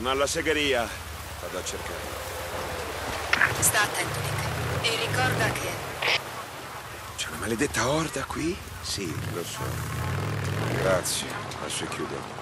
Sono alla segheria. Vado a cercarlo. Sta attento, Nick. E ricorda che... C'è una maledetta orda qui? Sì, lo so. Grazie. Lascio chiudere. Altre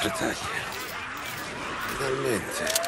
Spretaglia. Finalmente.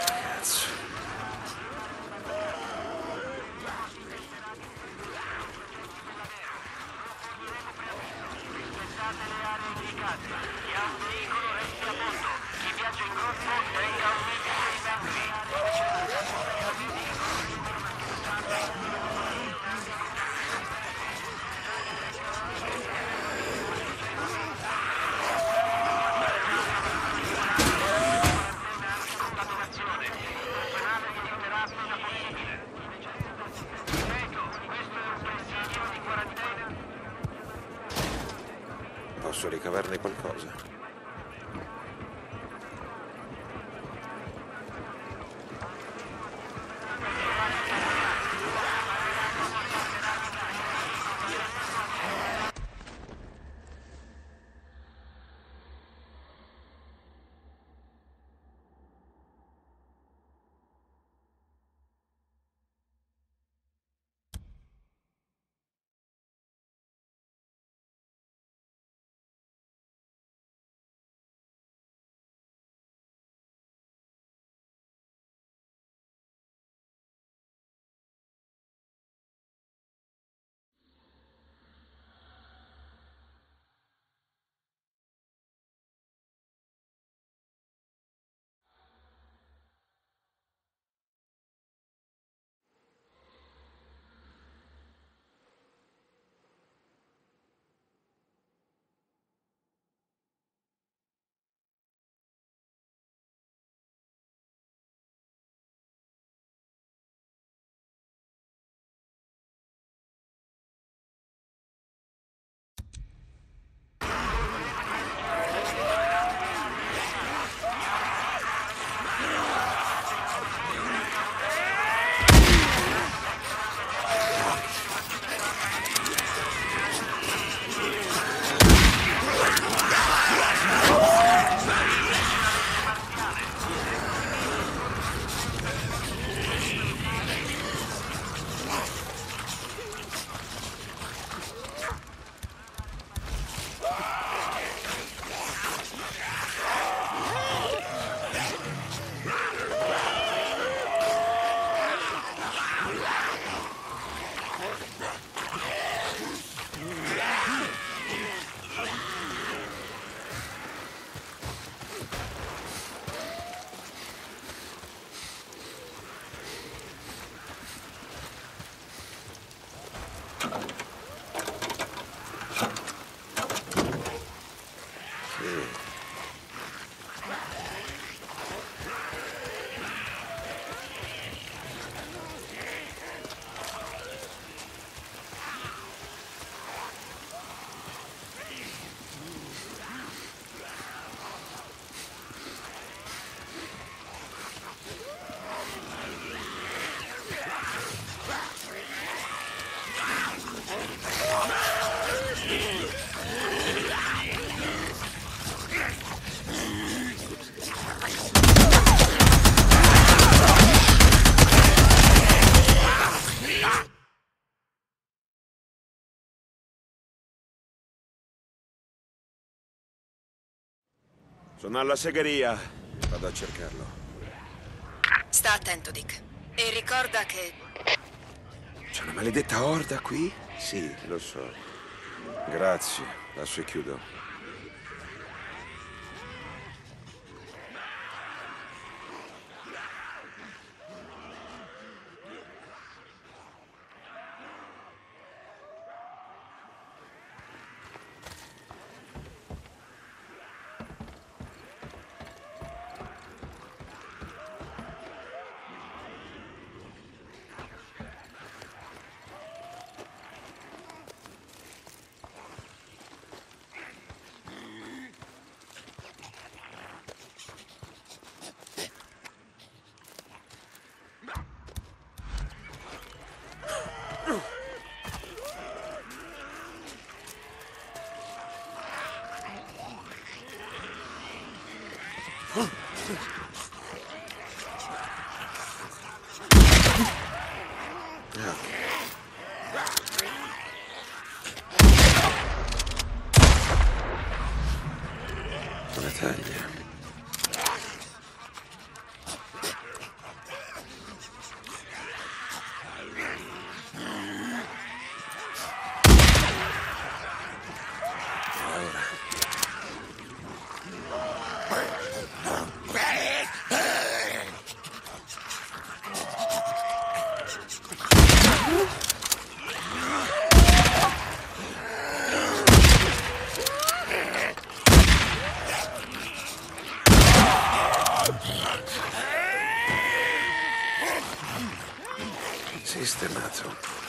Sono alla segheria. Vado a cercarlo. Sta attento, Dick. E ricorda che... C'è una maledetta orda qui? Sì, lo so. Grazie. Passo e chiudo. Sistemato.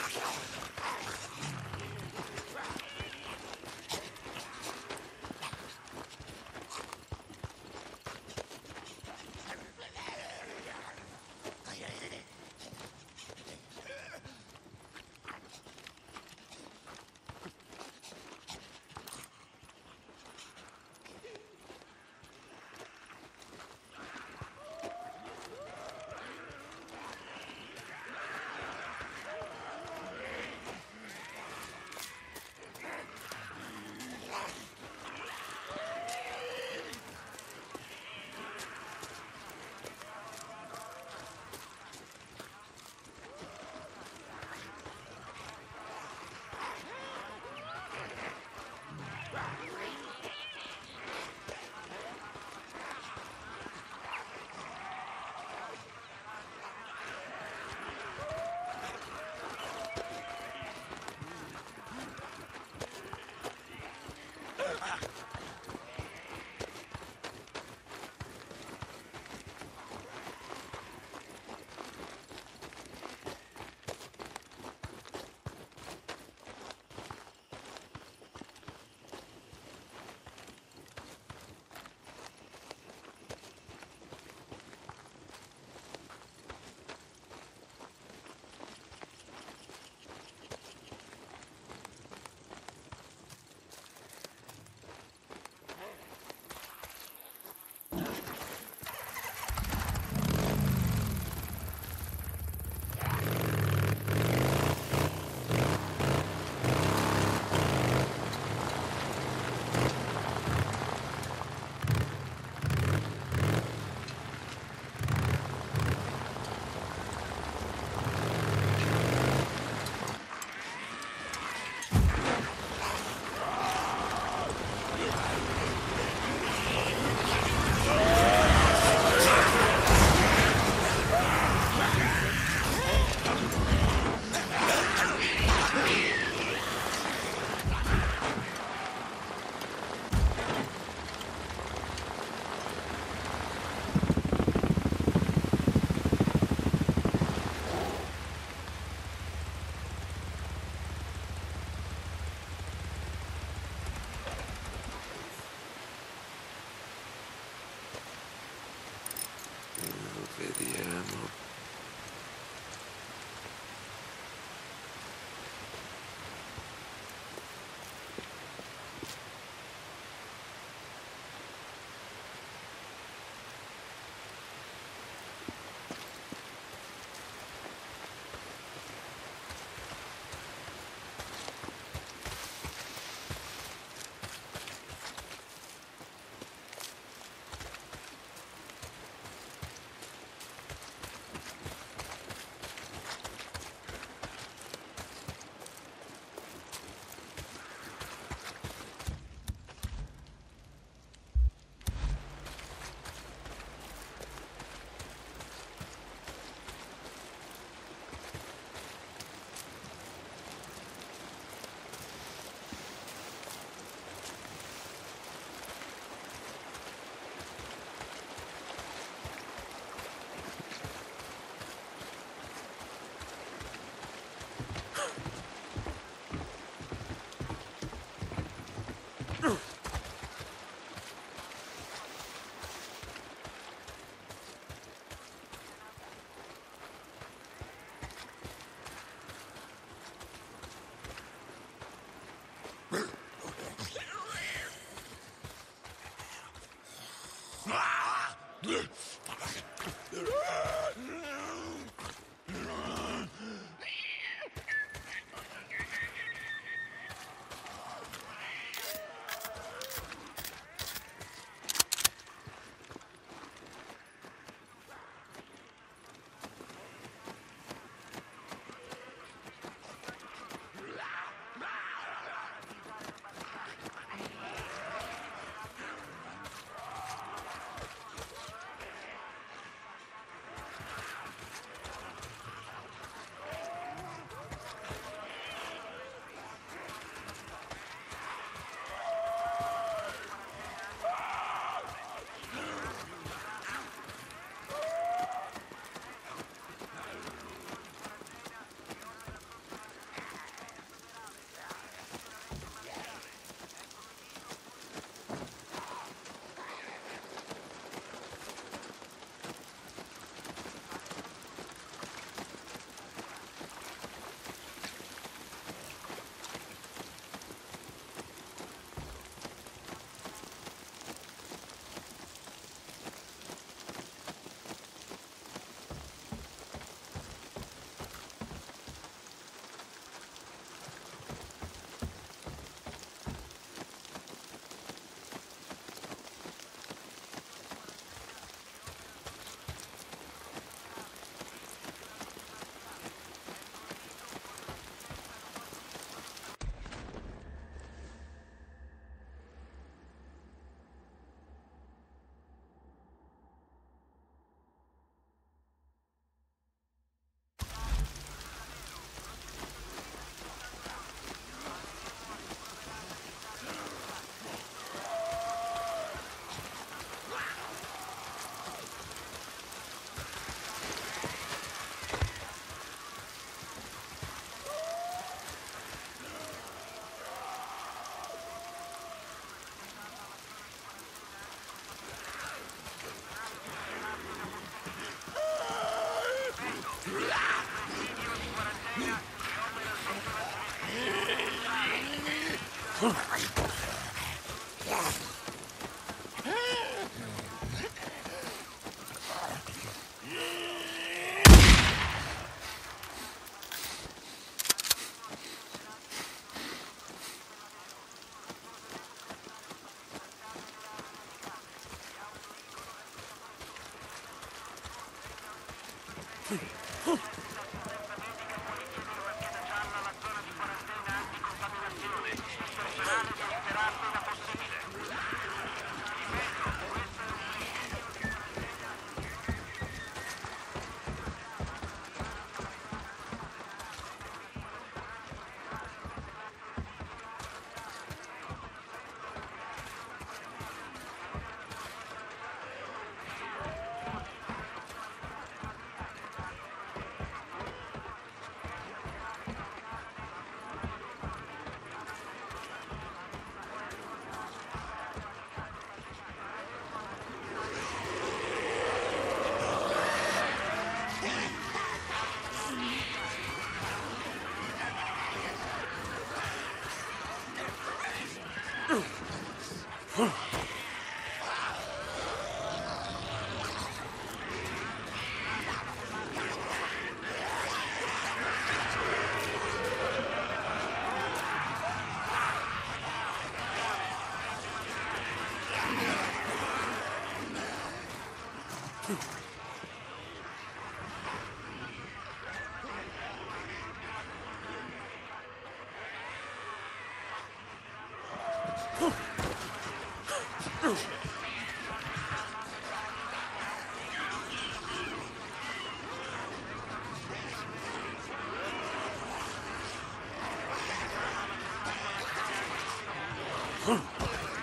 Hmm.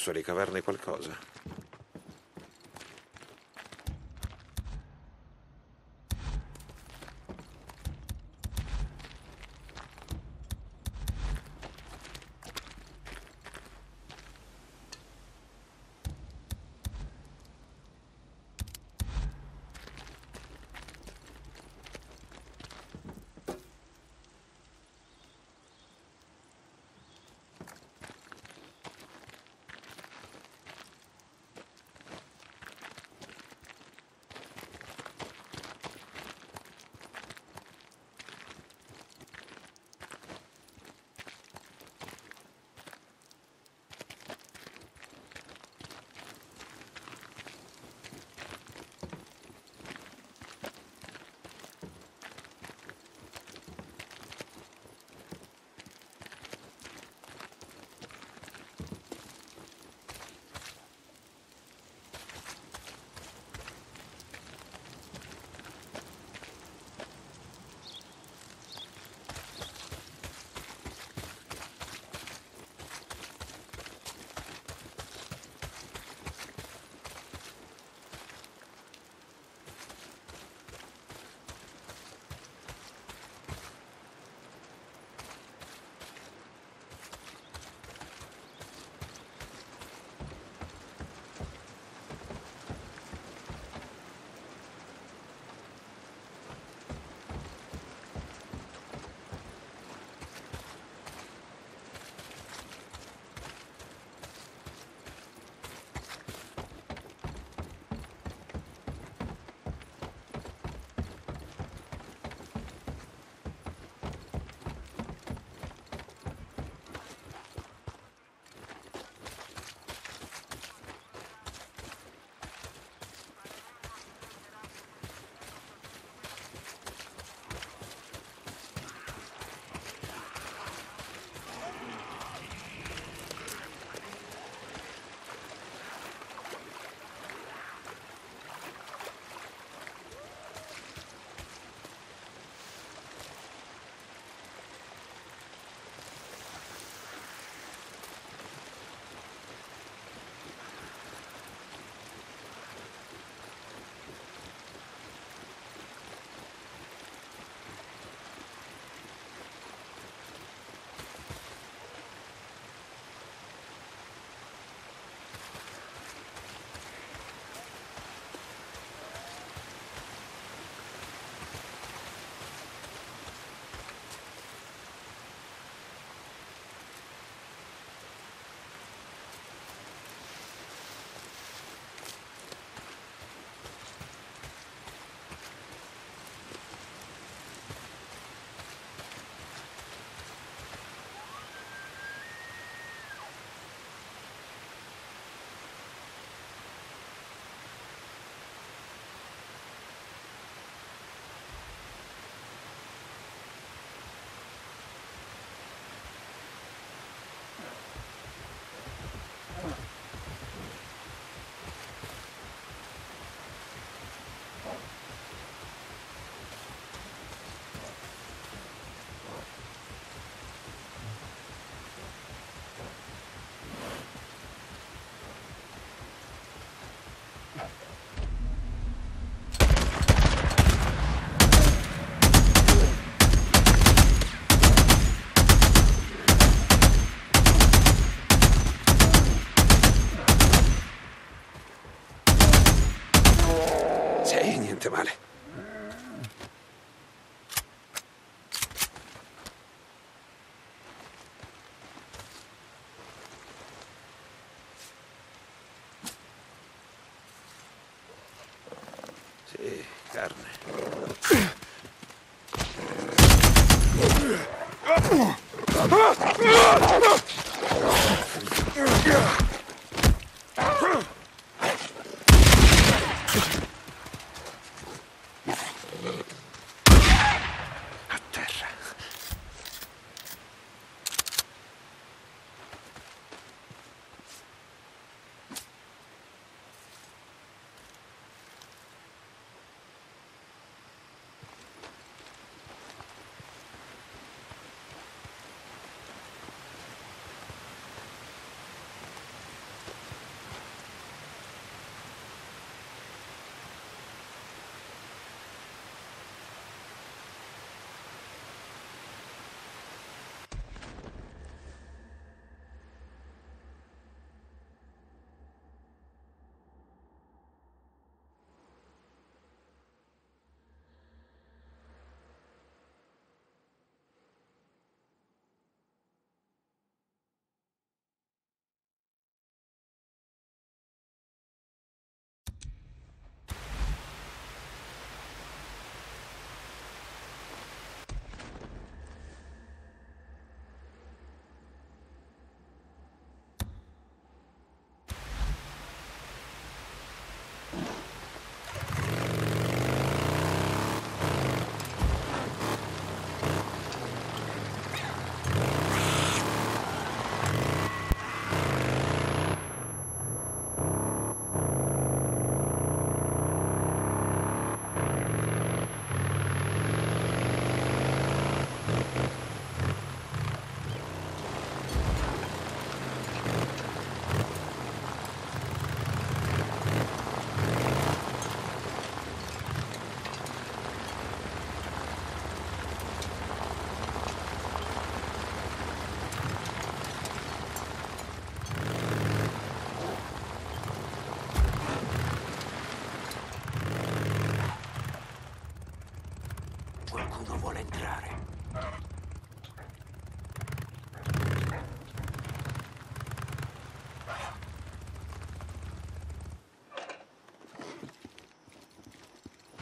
Posso ricavarne qualcosa.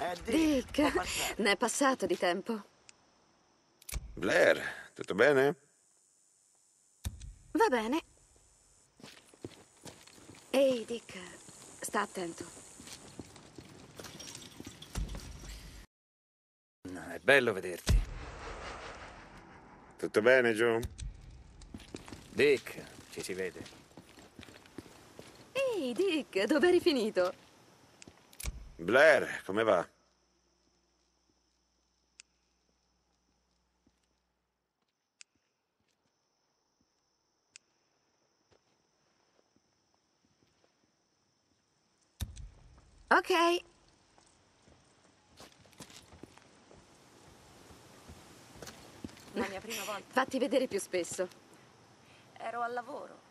Eh, Dick, Dick, ne è passato di tempo. Blair, tutto bene? Va bene. Ehi, Dick, sta attento. No, È bello vederti. Tutto bene, Joe? Dick, ci si vede. Ehi, Dick, dove eri finito? Blair, come va? Ok. La mia prima volta Fatti vedere più spesso. ero al lavoro.